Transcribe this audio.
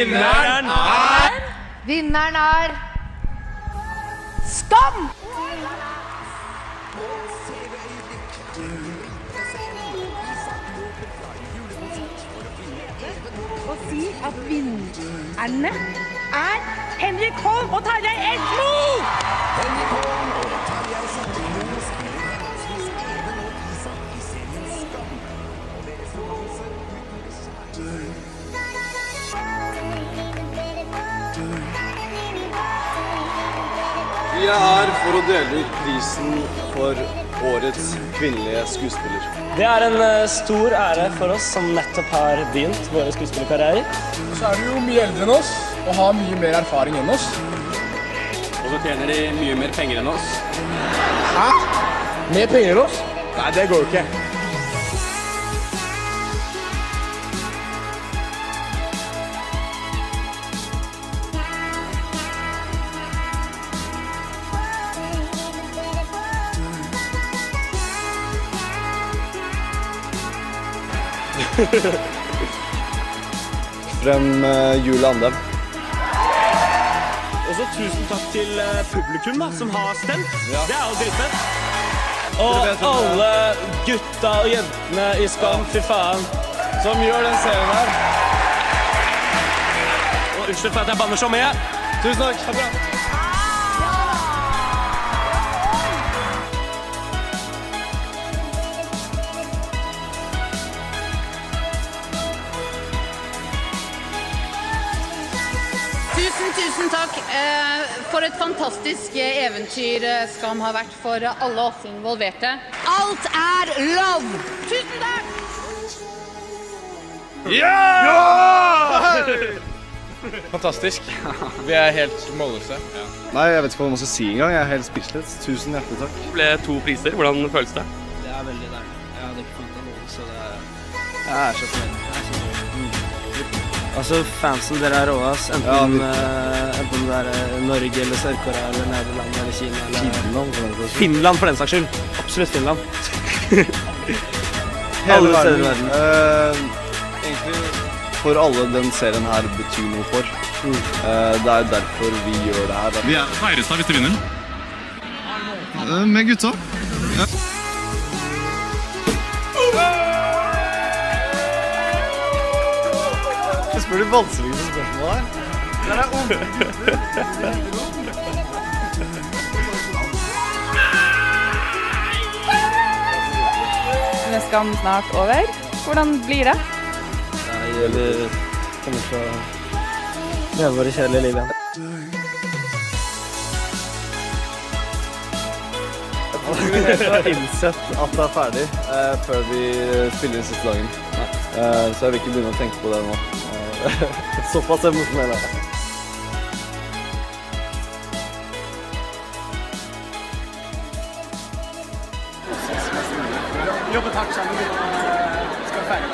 Vinneren er Vinneren er Skam! Å si at vinnerne er Henrik Holm og Tarjei Esmo! Vi er her for å dele ut prisen for årets kvinnelige skuespiller. Det er en eh, stor ære for oss som nettopp har begynt våre skuespillerkarrierer. Så er du jo mye eldre enn oss og har mye mer erfaring enn oss. Og så tjener de mye mer penger enn oss. Hæ? Mer penger enn oss? Nei, det går jo ikke. Frem uh, Julie Andem. Og så tusen takk til eh, publikum da, som har stemt. Det er jo dritfett. Og alle gutta og jentene i Skam, fy faen. Som gjør den serien her. Og unnskyld for at jeg banner så mye. Tusen takk. Ha det bra. Tusen, tusen takk eh, for et fantastisk eh, eventyr eh, Skam har vært for alle oss involverte. Alt er love! Tusen takk! Fantastisk. Vi er helt målløse. Nei, jeg vet ikke hva man skal si engang. Jeg er helt speechless. Tusen hjertelig takk. Det ble to priser. Hvordan føles det? Det er veldig deilig. Jeg hadde ikke funnet noe, så det Jeg er så fornøyd. Altså, fansen dere er rå, ass. Enten, Ja, vi- eh, enten det er eh, Norge eller Sør-Korea eller Nederland eller Kina eller Finland, for den saks skyld. Finland, for den saks skyld. Absolutt Finland. Hele Alle steder i verden. Uh, egentlig for alle den serien her betyr noe for. Eh, det er derfor vi gjør det her. Vi er Feirestad hvis de vinner. Uh, Med gutta. Spør de vanskeligste spørsmålene her. Er Skam snart over? Hvordan blir det? Nei, eller kommer til å leve våre kjedelige liv igjen. Jeg tror ikke vi helt har innsett at det er ferdig eh, før vi spiller inn siste dagen. Eh, så jeg vil ikke begynne å tenke på det nå. Såpass emosjonell er jeg. Jobbet hardt sammen. Skal feire.